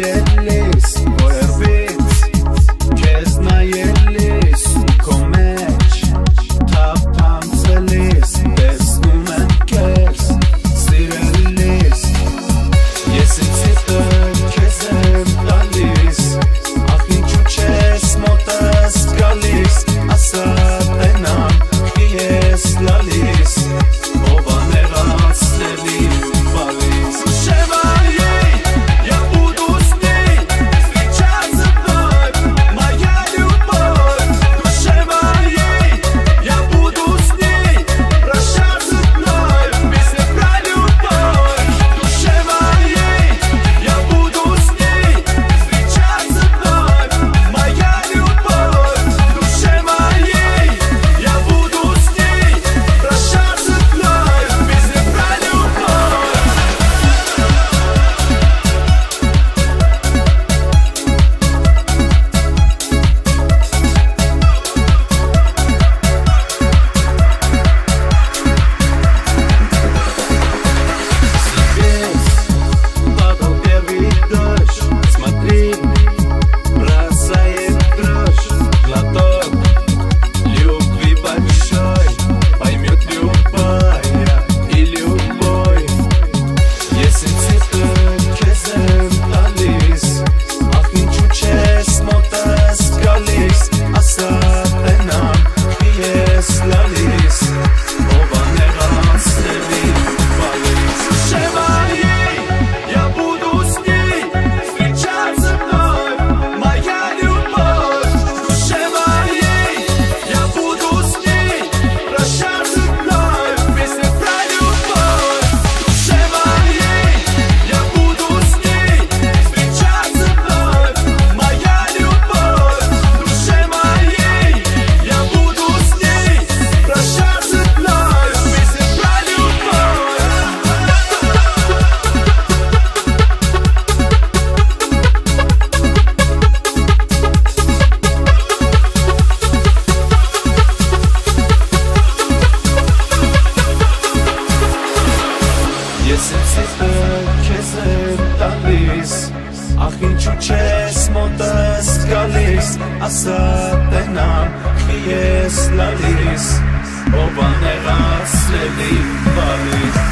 yeah. Քեզ էլ, քեզ էլ տալիս Ախ ինչու չես մոտս գալիս Ասա տենամ մի ես լալիս Ով անեղացրելի վալիս